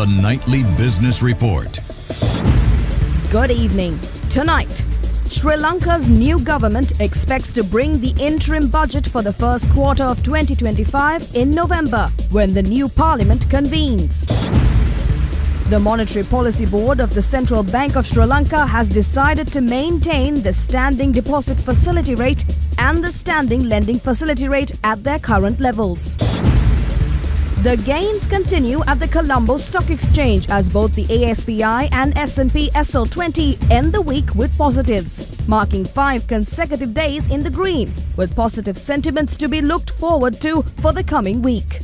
The Nightly Business Report. Good evening. Tonight, Sri Lanka's new government expects to bring the interim budget for the first quarter of 2025 in November when the new parliament convenes. The Monetary Policy Board of the Central Bank of Sri Lanka has decided to maintain the standing deposit facility rate and the standing lending facility rate at their current levels. The gains continue at the Colombo Stock Exchange as both the ASPI and S&P SL20 end the week with positives, marking five consecutive days in the green, with positive sentiments to be looked forward to for the coming week.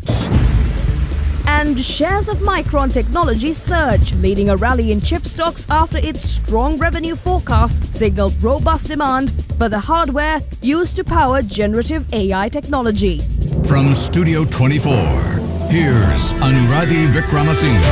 And shares of Micron Technology surge, leading a rally in chip stocks after its strong revenue forecast signaled robust demand for the hardware used to power generative AI technology. From Studio 24, here's Anuradhi Vikramasinghe.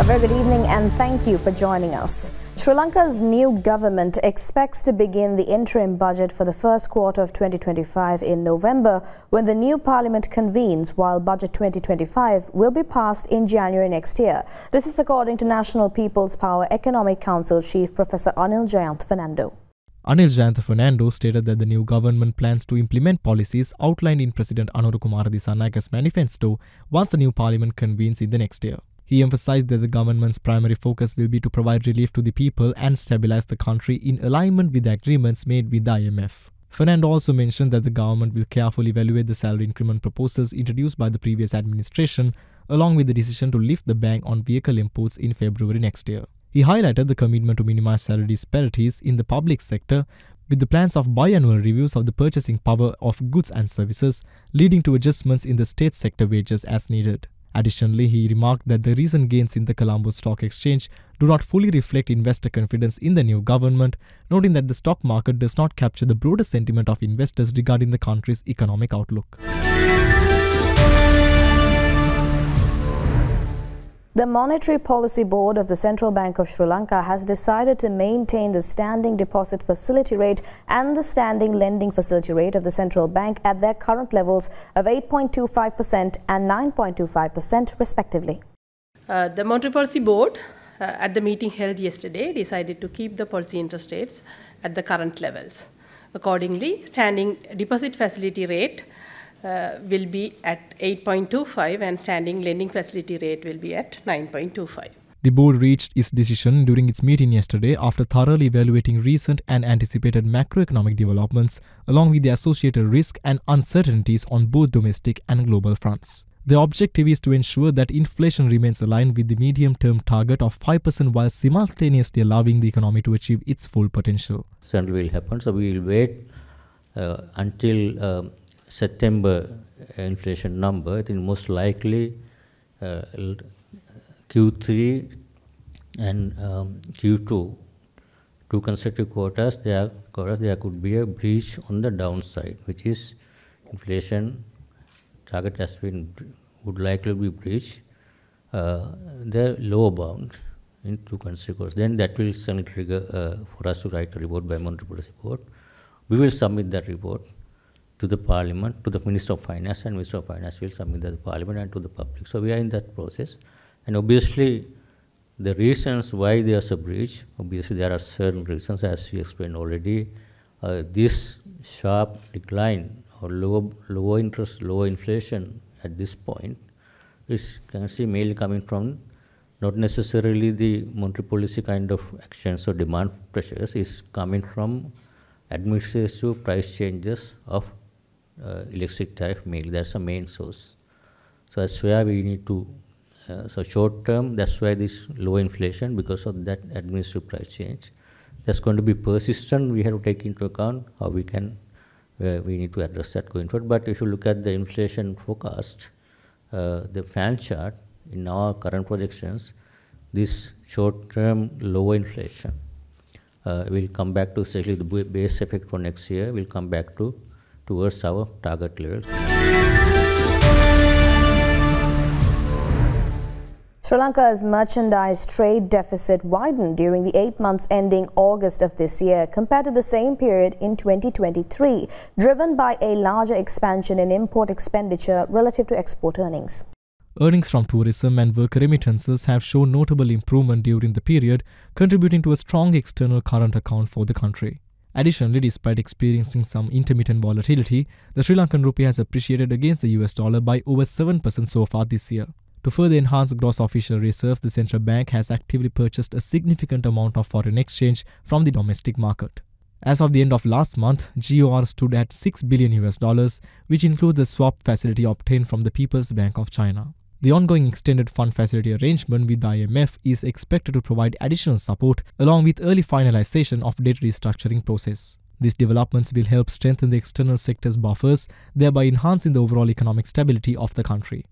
A very good evening and thank you for joining us. Sri Lanka's new government expects to begin the interim budget for the first quarter of 2025 in November when the new parliament convenes while budget 2025 will be passed in January next year. This is according to National People's Power Economic Council Chief Professor Anil Jayanth Fernando. Anil Jayanth Fernando stated that the new government plans to implement policies outlined in President Anura Kumara Dissanayake's manifesto once the new parliament convenes in the next year. He emphasized that the government's primary focus will be to provide relief to the people and stabilize the country in alignment with the agreements made with the IMF. Fernando also mentioned that the government will carefully evaluate the salary increment proposals introduced by the previous administration, along with the decision to lift the ban on vehicle imports in February next year. He highlighted the commitment to minimize salary disparities in the public sector with the plans of biannual reviews of the purchasing power of goods and services, leading to adjustments in the state sector wages as needed. Additionally, he remarked that the recent gains in the Colombo Stock Exchange do not fully reflect investor confidence in the new government, noting that the stock market does not capture the broader sentiment of investors regarding the country's economic outlook. The Monetary Policy Board of the Central Bank of Sri Lanka has decided to maintain the standing deposit facility rate and the standing lending facility rate of the central bank at their current levels of 8.25% and 9.25% respectively. Uh, the Monetary Policy Board uh, at the meeting held yesterday decided to keep the policy interest rates at the current levels. Accordingly, standing deposit facility rate will be at 8.25 and standing lending facility rate will be at 9.25. The board reached its decision during its meeting yesterday after thoroughly evaluating recent and anticipated macroeconomic developments along with the associated risk and uncertainties on both domestic and global fronts. The objective is to ensure that inflation remains aligned with the medium term target of 5% while simultaneously allowing the economy to achieve its full potential. Certainly will happen, so we will wait uh, until uh, September inflation number, I think most likely uh, Q3 and um, Q2, two consecutive quarters, there quarters there could be a breach on the downside, which is inflation target has been would likely be breached. Uh, the lower bound in two consecutive quarters. Then that will certainly trigger uh, for us to write a report by monetary policy board. We will submit that report to the parliament, to the Minister of Finance, and Minister of Finance will submit to the parliament and to the public. So we are in that process. And obviously, the reasons why there's a breach, obviously there are certain reasons, as we explained already. Uh, this sharp decline or low, lower interest, lower inflation at this point is can see mainly coming from not necessarily the monetary policy kind of actions or demand pressures, is coming from administrative price changes of uh, electric tariff mainly. That's the main source. So that's where we need to, uh, so short term, that's why this low inflation because of that administrative price change. That's going to be persistent. We have to take into account how we can, uh, we need to address that going forward. But if you look at the inflation forecast, uh, the fan chart in our current projections, this short term low inflation uh, will come back to, especially the base effect for next year, will come back to towards our target levels. Sri Lanka's merchandise trade deficit widened during the eight months ending August of this year compared to the same period in 2023, driven by a larger expansion in import expenditure relative to export earnings. Earnings from tourism and worker remittances have shown notable improvement during the period, contributing to a strong external current account for the country. Additionally, despite experiencing some intermittent volatility, the Sri Lankan rupee has appreciated against the US dollar by over 7% so far this year. To further enhance gross official reserve, the central bank has actively purchased a significant amount of foreign exchange from the domestic market. As of the end of last month, GOR stood at 6 billion US dollars, which includes the swap facility obtained from the People's Bank of China. The ongoing extended fund facility arrangement with the IMF is expected to provide additional support along with early finalization of debt restructuring process. These developments will help strengthen the external sector's buffers, thereby enhancing the overall economic stability of the country.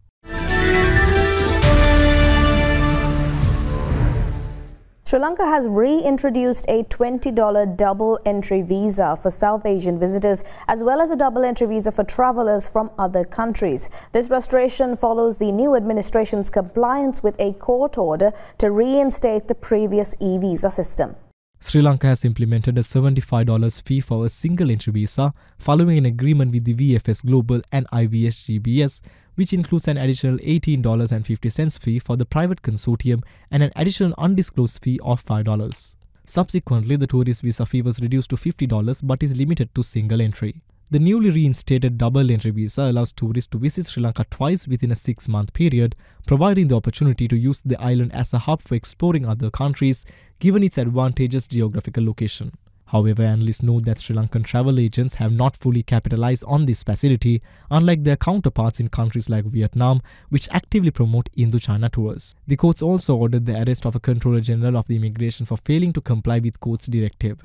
Sri Lanka has reintroduced a $20 double entry visa for South Asian visitors as well as a double entry visa for travelers from other countries. This restoration follows the new administration's compliance with a court order to reinstate the previous e-visa system. Sri Lanka has implemented a $75 fee for a single entry visa following an agreement with the VFS Global and IVS GBS which includes an additional $18.50 fee for the private consortium and an additional undisclosed fee of $5. Subsequently, the tourist visa fee was reduced to $50 but is limited to single entry. The newly reinstated double entry visa allows tourists to visit Sri Lanka twice within a six month period, providing the opportunity to use the island as a hub for exploring other countries given its advantageous geographical location. However, analysts note that Sri Lankan travel agents have not fully capitalized on this facility, unlike their counterparts in countries like Vietnam, which actively promote Indo-China tours. The courts also ordered the arrest of a Controller General of the Immigration for failing to comply with court's directive.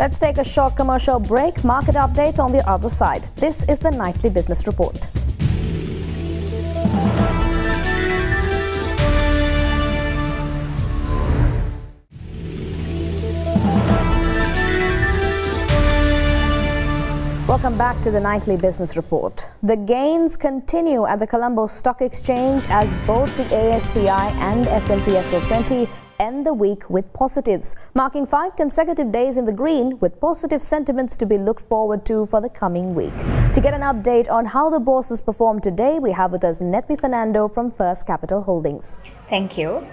Let's take a short commercial break. Market update on the other side. This is the Nightly Business Report. Welcome back to the nightly business report. The gains continue at the Colombo Stock Exchange as both the ASPI and S&P SL20 end the week with positives, marking five consecutive days in the green with positive sentiments to be looked forward to for the coming week. To get an update on how the bourses performed today, we have with us Netmi Fernando from First Capital Holdings. Thank you.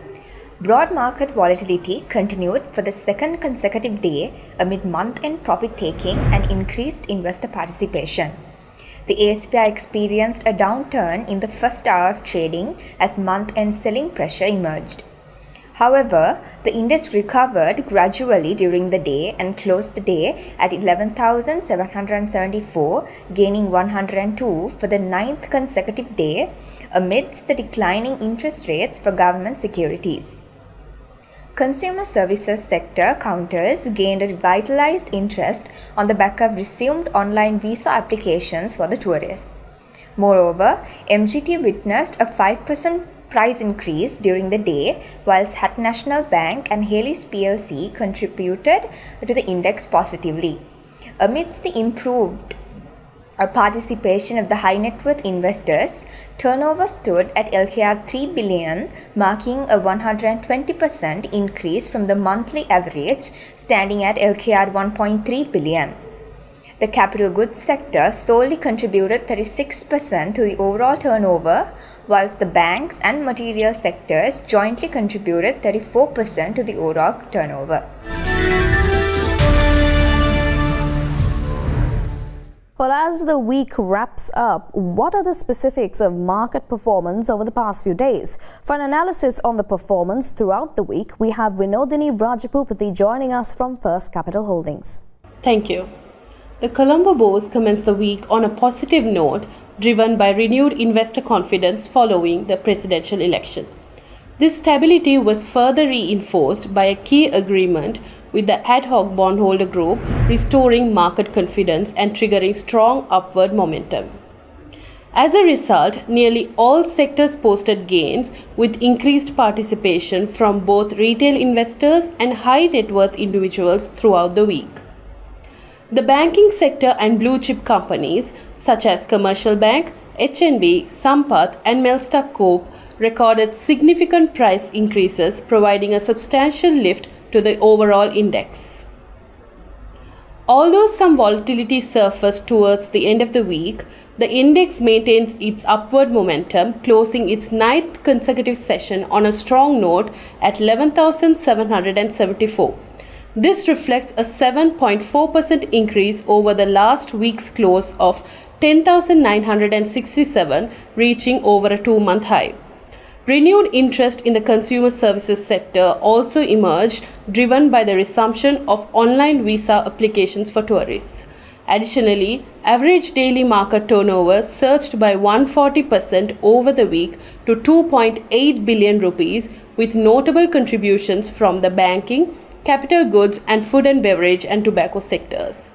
Broad market volatility continued for the second consecutive day amid month-end profit-taking and increased investor participation. The ASPI experienced a downturn in the first hour of trading as month-end selling pressure emerged. However, the index recovered gradually during the day and closed the day at 11,774, gaining 102 for the ninth consecutive day amidst the declining interest rates for government securities. Consumer services sector counters gained a revitalized interest on the back of resumed online visa applications for the tourists. Moreover, MGT witnessed a 5% price increase during the day, whilst Hatton National Bank and Hayleys PLC contributed to the index positively. Amidst the improved a participation of the high net worth investors, turnover stood at LKR 3 billion, marking a 120% increase from the monthly average, standing at LKR 1.3 billion. The capital goods sector solely contributed 36% to the overall turnover, whilst the banks and material sectors jointly contributed 34% to the overall turnover. Well, as the week wraps up, what are the specifics of market performance over the past few days? For an analysis on the performance throughout the week, we have Vinodini Rajapupati joining us from First Capital Holdings. Thank you. The Colombo Bourse commenced the week on a positive note, driven by renewed investor confidence following the presidential election. This stability was further reinforced by a key agreement with the ad hoc bondholder group, restoring market confidence and triggering strong upward momentum. As a result, nearly all sectors posted gains with increased participation from both retail investors and high net worth individuals throughout the week. The banking sector and blue chip companies such as Commercial Bank, HNB, Sampath and Melstacorp recorded significant price increases providing a substantial lift to the overall index. Although some volatility surfaced towards the end of the week, the index maintains its upward momentum, closing its ninth consecutive session on a strong note at 11,774. This reflects a 7.4% increase over the last week's close of 10,967, reaching over a two month high. Renewed interest in the consumer services sector also emerged, driven by the resumption of online visa applications for tourists. Additionally, average daily market turnover surged by 140% over the week to 2.8 billion rupees, with notable contributions from the banking, capital goods, and food and beverage and tobacco sectors.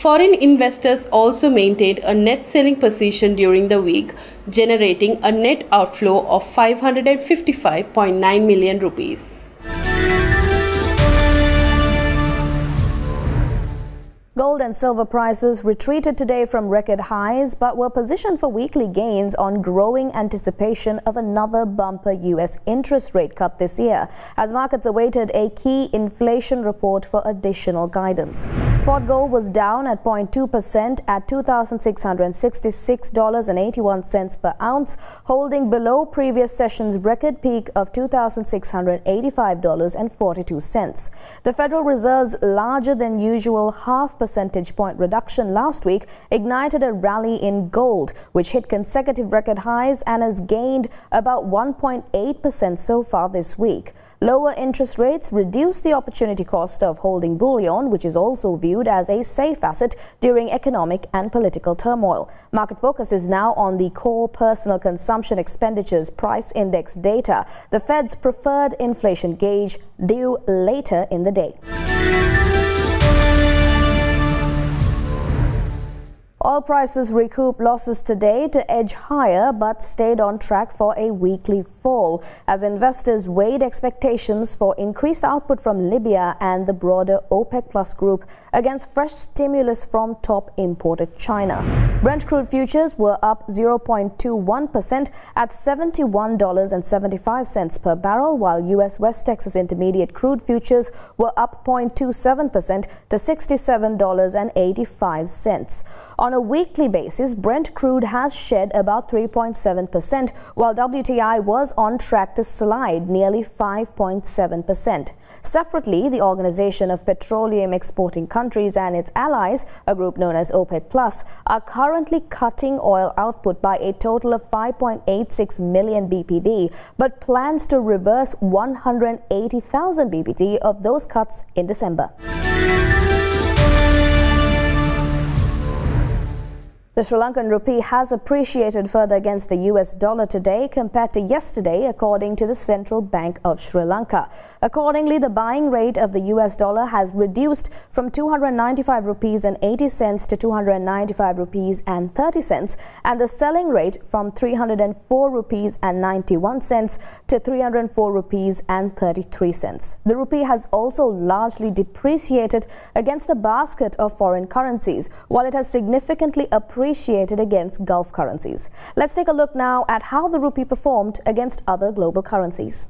Foreign investors also maintained a net selling position during the week, generating a net outflow of 555.9 million rupees. Gold and silver prices retreated today from record highs but were positioned for weekly gains on growing anticipation of another bumper U.S. interest rate cut this year as markets awaited a key inflation report for additional guidance. Spot gold was down at 0.2% at $2,666.81 per ounce, holding below previous session's record peak of $2,685.42. The Federal Reserve's larger than usual half percent percentage point reduction last week ignited a rally in gold, which hit consecutive record highs and has gained about 1.8% so far this week. Lower interest rates reduce the opportunity cost of holding bullion, which is also viewed as a safe asset during economic and political turmoil. Market focus is now on the core personal consumption expenditures price index data, the Fed's preferred inflation gauge, due later in the day. Oil prices recouped losses today to edge higher but stayed on track for a weekly fall as investors weighed expectations for increased output from Libya and the broader OPEC Plus group against fresh stimulus from top importer China. Brent crude futures were up 0.21% at $71.75 per barrel while US West Texas Intermediate crude futures were up 0.27% to $67.85. On a weekly basis, Brent crude has shed about 3.7%, while WTI was on track to slide nearly 5.7%. Separately, the Organization of Petroleum Exporting Countries and its allies, a group known as OPEC Plus, are currently cutting oil output by a total of 5.86 million BPD, but plans to reverse 180,000 BPD of those cuts in December. The Sri Lankan rupee has appreciated further against the US dollar today compared to yesterday, according to the Central Bank of Sri Lanka. Accordingly, the buying rate of the US dollar has reduced from 295 rupees and 80 cents to 295 rupees and 30 cents, and the selling rate from 304 rupees and 91 cents to 304 rupees and 33 cents. The rupee has also largely depreciated against a basket of foreign currencies, while it has significantly appreciated appreciated against Gulf currencies. Let's take a look now at how the rupee performed against other global currencies.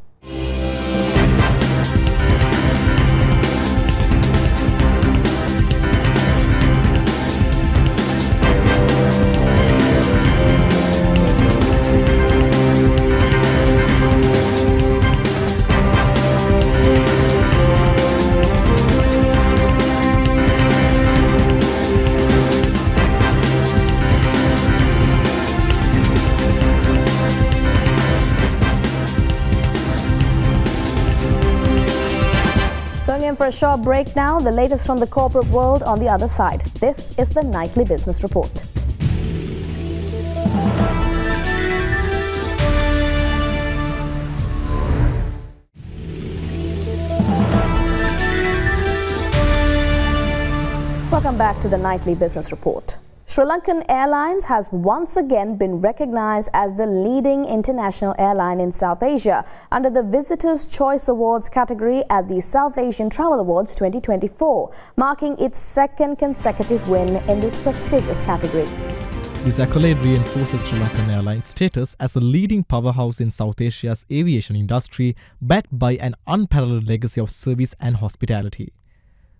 For a short break now. The latest from the corporate world on the other side. This is the Nightly Business Report. Welcome back to the Nightly Business Report. Sri Lankan Airlines has once again been recognized as the leading international airline in South Asia under the Visitors' Choice Awards category at the South Asian Travel Awards 2024, marking its second consecutive win in this prestigious category. This accolade reinforces Sri Lankan Airlines' status as a leading powerhouse in South Asia's aviation industry, backed by an unparalleled legacy of service and hospitality.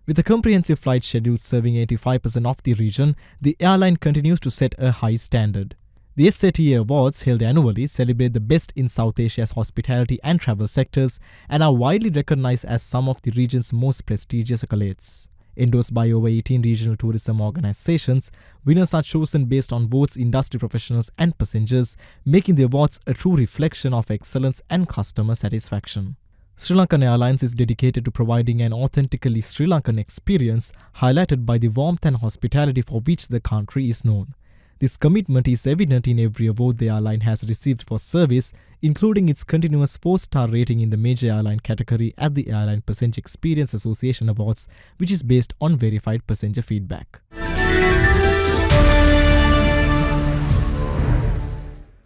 With a comprehensive flight schedule serving 85% of the region, the airline continues to set a high standard. The SATA Awards, held annually, celebrate the best in South Asia's hospitality and travel sectors and are widely recognized as some of the region's most prestigious accolades. Endorsed by over 18 regional tourism organizations, winners are chosen based on both industry professionals and passengers, making the awards a true reflection of excellence and customer satisfaction. Sri Lankan Airlines is dedicated to providing an authentically Sri Lankan experience, highlighted by the warmth and hospitality for which the country is known. This commitment is evident in every award the airline has received for service, including its continuous 4-star rating in the major airline category at the Airline Passenger Experience Association Awards, which is based on verified passenger feedback.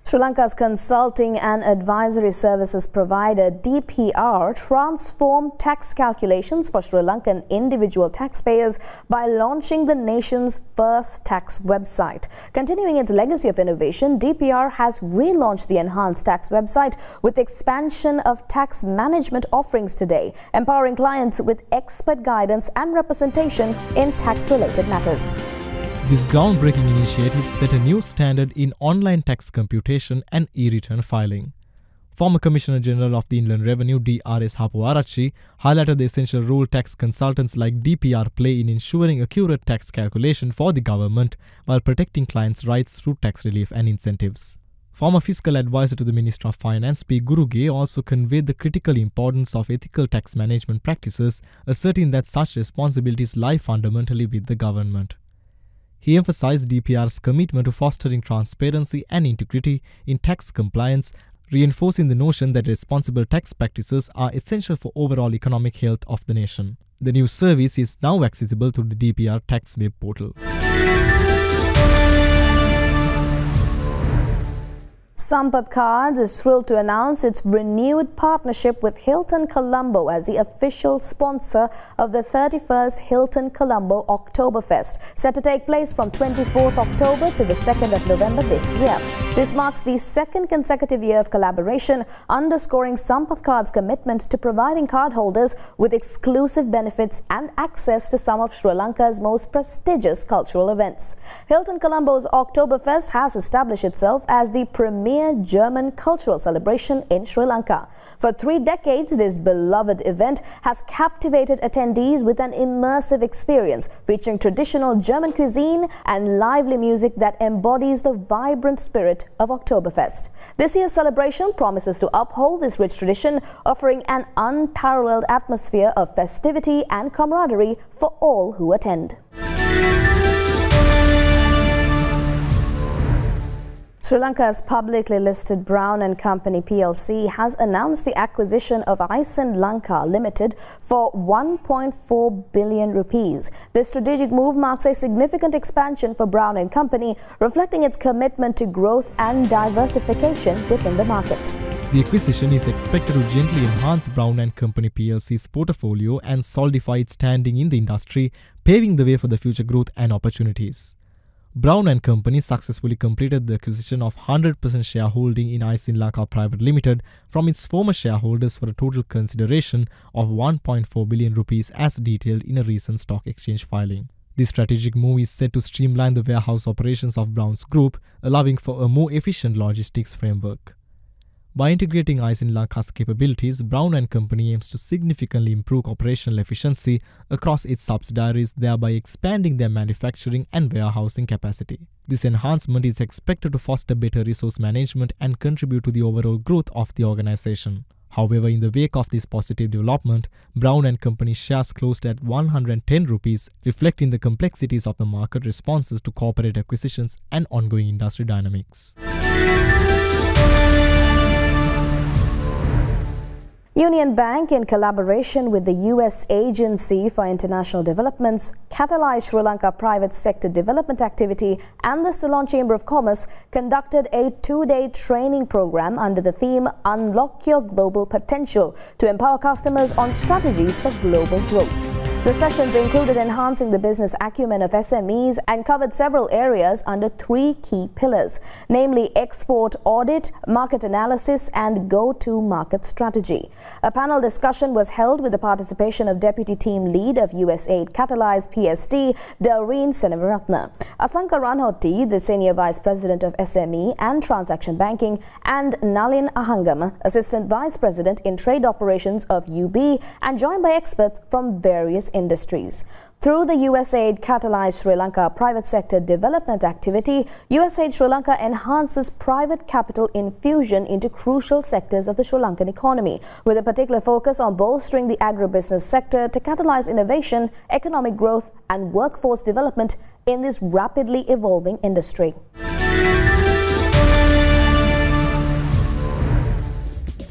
Sri Lanka's consulting and advisory services provider DPR transformed tax calculations for Sri Lankan individual taxpayers by launching the nation's first tax website. Continuing its legacy of innovation, DPR has relaunched the enhanced tax website with expansion of tax management offerings today, empowering clients with expert guidance and representation in tax-related matters. This groundbreaking initiative set a new standard in online tax computation and e-return filing. Former Commissioner General of the Inland Revenue DRS Hapuarachchi highlighted the essential role tax consultants like DPR play in ensuring accurate tax calculation for the government while protecting clients' rights through tax relief and incentives. Former fiscal advisor to the Minister of Finance P. Guruge also conveyed the critical importance of ethical tax management practices, asserting that such responsibilities lie fundamentally with the government. He emphasized DPR's commitment to fostering transparency and integrity in tax compliance, reinforcing the notion that responsible tax practices are essential for overall economic health of the nation. The new service is now accessible through the DPR tax web portal. Sampath Cards is thrilled to announce its renewed partnership with Hilton Colombo as the official sponsor of the 31st Hilton Colombo Oktoberfest, set to take place from 24th October to the 2nd of November this year. This marks the second consecutive year of collaboration, underscoring Sampath Cards' commitment to providing cardholders with exclusive benefits and access to some of Sri Lanka's most prestigious cultural events. Hilton Colombo's Oktoberfest has established itself as the premier premier German cultural celebration in Sri Lanka. For three decades, this beloved event has captivated attendees with an immersive experience featuring traditional German cuisine and lively music that embodies the vibrant spirit of Oktoberfest. This year's celebration promises to uphold this rich tradition, offering an unparalleled atmosphere of festivity and camaraderie for all who attend. Sri Lanka's publicly listed Brown and Company PLC has announced the acquisition of Icen Lanka Limited for 1.4 billion rupees. This strategic move marks a significant expansion for Brown and Company, reflecting its commitment to growth and diversification within the market. The acquisition is expected to gently enhance Brown and Company PLC's portfolio and solidify its standing in the industry, paving the way for the future growth and opportunities. Brown and Company successfully completed the acquisition of 100% shareholding in Icen Lanka Private Limited from its former shareholders for a total consideration of 1.4 billion rupees as detailed in a recent stock exchange filing. This strategic move is set to streamline the warehouse operations of Brown's group, allowing for a more efficient logistics framework. By integrating Icen Lanka's capabilities, Brown and Company aims to significantly improve operational efficiency across its subsidiaries, thereby expanding their manufacturing and warehousing capacity. This enhancement is expected to foster better resource management and contribute to the overall growth of the organization. However, in the wake of this positive development, Brown and Company shares closed at 110 rupees, reflecting the complexities of the market responses to corporate acquisitions and ongoing industry dynamics. Union Bank, in collaboration with the U.S. Agency for International Developments, catalyzed Sri Lanka private sector development activity and the Ceylon Chamber of Commerce conducted a two-day training program under the theme Unlock Your Global Potential to empower customers on strategies for global growth. The sessions included enhancing the business acumen of SMEs and covered several areas under three key pillars, namely export audit, market analysis, and go-to market strategy. A panel discussion was held with the participation of Deputy Team Lead of USAID Catalyze PSD, Delreen Seneviratna, Asanka Ranhoti, the Senior Vice President of SME and Transaction Banking, and Nalin Ahangam, Assistant Vice President in Trade Operations of UB, and joined by experts from various industries. Through the USAID Catalyze Sri Lanka private sector development activity, USAID Sri Lanka enhances private capital infusion into crucial sectors of the Sri Lankan economy, with a particular focus on bolstering the agribusiness sector to catalyze innovation, economic growth and workforce development in this rapidly evolving industry.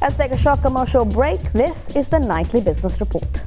Let's take a short commercial break. This is the Nightly Business Report.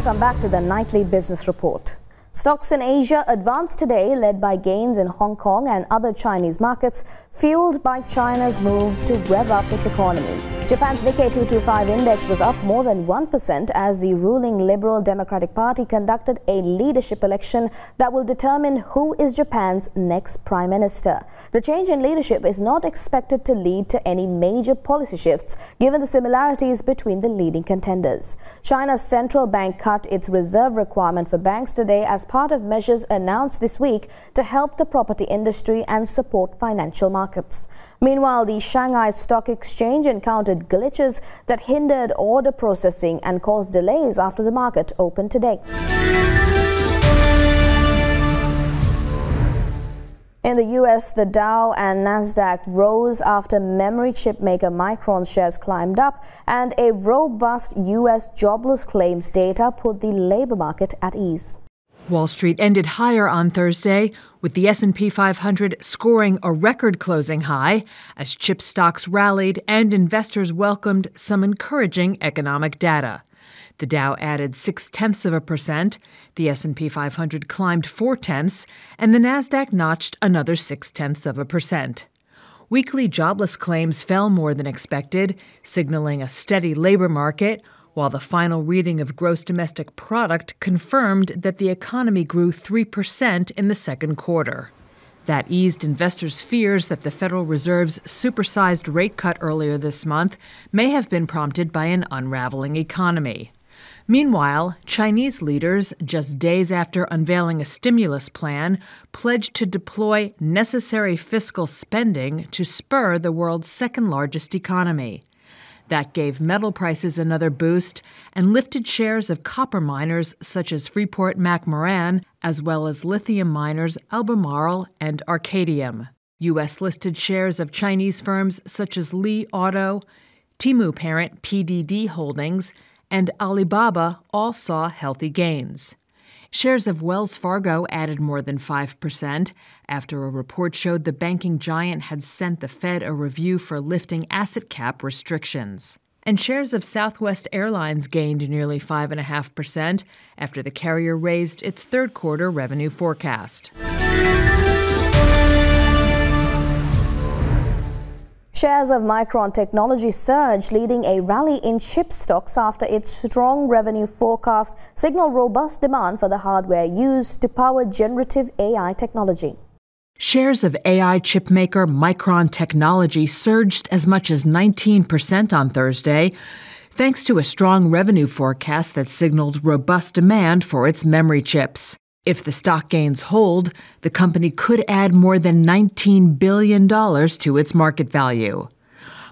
Welcome back to the Nightly Business Report. Stocks in Asia advanced today, led by gains in Hong Kong and other Chinese markets, fueled by China's moves to rev up its economy. Japan's Nikkei 225 index was up more than 1% as the ruling Liberal Democratic Party conducted a leadership election that will determine who is Japan's next prime minister. The change in leadership is not expected to lead to any major policy shifts, given the similarities between the leading contenders. China's central bank cut its reserve requirement for banks today as as part of measures announced this week to help the property industry and support financial markets. Meanwhile, the Shanghai Stock Exchange encountered glitches that hindered order processing and caused delays after the market opened today. In the US, the Dow and Nasdaq rose after memory chip maker Micron shares climbed up and a robust US jobless claims data put the labor market at ease. Wall Street ended higher on Thursday, with the S&P 500 scoring a record closing high as chip stocks rallied and investors welcomed some encouraging economic data. The Dow added six tenths of a percent, the S&P 500 climbed four tenths, and the Nasdaq notched another six tenths of a percent. Weekly jobless claims fell more than expected, signaling a steady labor market while the final reading of gross domestic product confirmed that the economy grew 3% in the second quarter. That eased investors' fears that the Federal Reserve's supersized rate cut earlier this month may have been prompted by an unraveling economy. Meanwhile, Chinese leaders, just days after unveiling a stimulus plan, pledged to deploy necessary fiscal spending to spur the world's second largest economy. That gave metal prices another boost and lifted shares of copper miners such as Freeport McMoran, as well as lithium miners Albemarle and Arcadium. U.S. listed shares of Chinese firms such as Li Auto, Temu parent PDD Holdings, and Alibaba all saw healthy gains. Shares of Wells Fargo added more than 5% after a report showed the banking giant had sent the Fed a review for lifting asset cap restrictions. And shares of Southwest Airlines gained nearly 5.5% after the carrier raised its third quarter revenue forecast. Shares of Micron Technology surged, leading a rally in chip stocks after its strong revenue forecast signaled robust demand for the hardware used to power generative AI technology. Shares of AI chipmaker Micron Technology surged as much as 19% on Thursday, thanks to a strong revenue forecast that signaled robust demand for its memory chips. If the stock gains hold, the company could add more than $19 billion to its market value.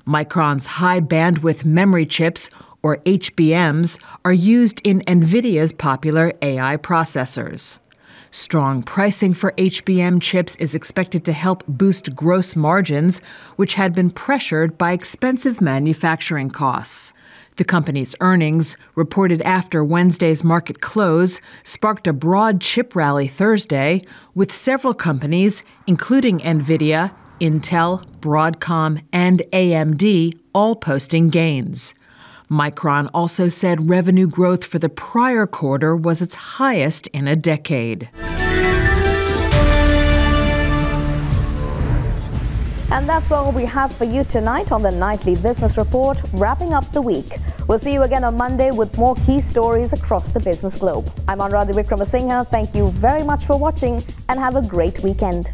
Micron's high bandwidth memory chips, or HBMs, are used in NVIDIA's popular AI processors. Strong pricing for HBM chips is expected to help boost gross margins, which had been pressured by expensive manufacturing costs. The company's earnings, reported after Wednesday's market close, sparked a broad chip rally Thursday, with several companies, including Nvidia, Intel, Broadcom, and AMD, all posting gains. Micron also said revenue growth for the prior quarter was its highest in a decade. And that's all we have for you tonight on the Nightly Business Report, wrapping up the week. We'll see you again on Monday with more key stories across the business globe. I'm Anuradhi Vikramasinghe. Thank you very much for watching and have a great weekend.